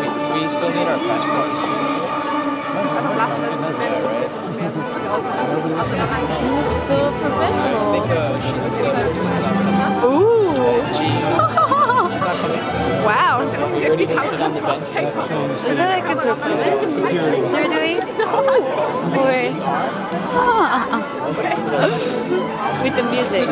we, we still need our passports. Looks so professional. Ooh. Wow. Is it like a performance they're doing? Or with the music?